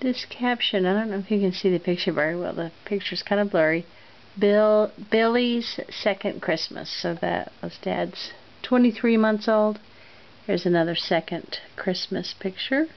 this caption, I don't know if you can see the picture very well. The picture's kind of blurry. Bill Billy's second Christmas. So that was Dad's 23 months old. Here's another second Christmas picture.